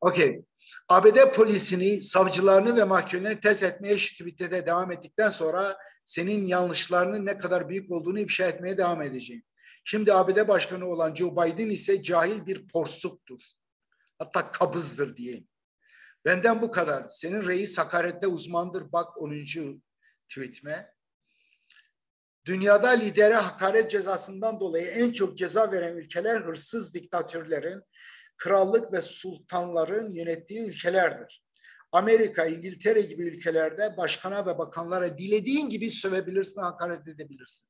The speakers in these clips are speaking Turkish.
Okey. ABD polisini, savcılarını ve mahkemelerini test etmeye şüphede devam ettikten sonra senin yanlışlarının ne kadar büyük olduğunu ifşa etmeye devam edeceğim. Şimdi ABD Başkanı olan Joe Biden ise cahil bir porsuktur. Hatta kabızdır diyeyim. Benden bu kadar. Senin reis hakarette uzmandır. Bak 10. tweetime. Dünyada lidere hakaret cezasından dolayı en çok ceza veren ülkeler hırsız diktatörlerin, krallık ve sultanların yönettiği ülkelerdir. Amerika, İngiltere gibi ülkelerde başkana ve bakanlara dilediğin gibi sövebilirsin, hakaret edebilirsin.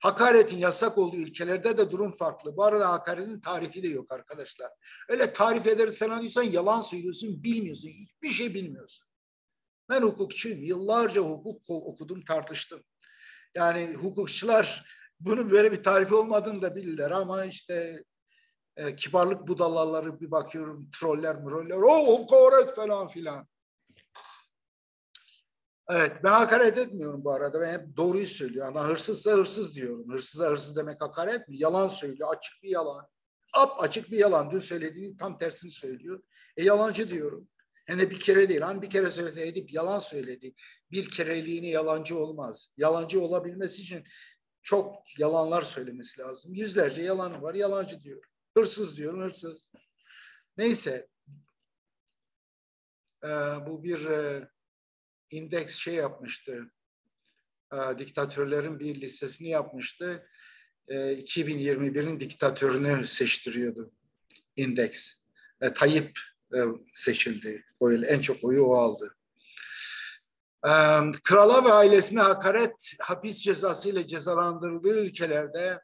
Hakaretin yasak olduğu ülkelerde de durum farklı. Bu arada hakaretin tarifi de yok arkadaşlar. Öyle tarif ederiz falan diyorsan yalan söylüyorsun, bilmiyorsun. Hiçbir şey bilmiyorsun. Ben hukukçuyum. Yıllarca hukuk okudum, tartıştım. Yani hukukçular bunun böyle bir tarifi olmadığını da bilirler ama işte e, kibarlık budalaları bir bakıyorum troller mroller o hakaret falan filan. Evet ben hakaret etmiyorum bu arada. Ben hep doğruyu söylüyorum. Yani hırsızsa hırsız diyorum. Hırsıza hırsız demek hakaret mi? Yalan söylüyor. Açık bir yalan. Ap açık bir yalan. Dün söylediğini tam tersini söylüyor. E yalancı diyorum. De bir kere değil. Hani bir kere söylese Edip yalan söyledi. Bir kereliğine yalancı olmaz. Yalancı olabilmesi için çok yalanlar söylemesi lazım. Yüzlerce yalanı var. Yalancı diyor. Hırsız diyorum. Hırsız. Neyse. Ee, bu bir e, indeks şey yapmıştı. E, diktatörlerin bir listesini yapmıştı. E, 2021'in diktatörünü seçtiriyordu. Indeks. E, Tayyip e, seçildi. O en çok oyu o aldı. E, krala ve ailesine hakaret hapis cezası ile cezalandırıldığı ülkelerde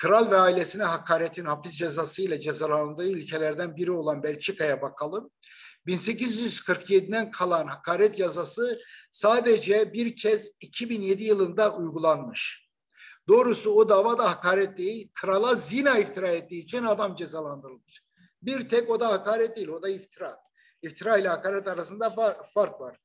kral ve ailesine hakaretin hapis cezası ile cezalandırıldığı ülkelerden biri olan Belçika'ya bakalım. 1847'den kalan hakaret yazası sadece bir kez 2007 yılında uygulanmış. Doğrusu o davada hakaret değil, krala zina iftira ettiği için adam cezalandırılmış. Bir tek o da hakaret değil, o da iftira. İftira ile hakaret arasında fark var.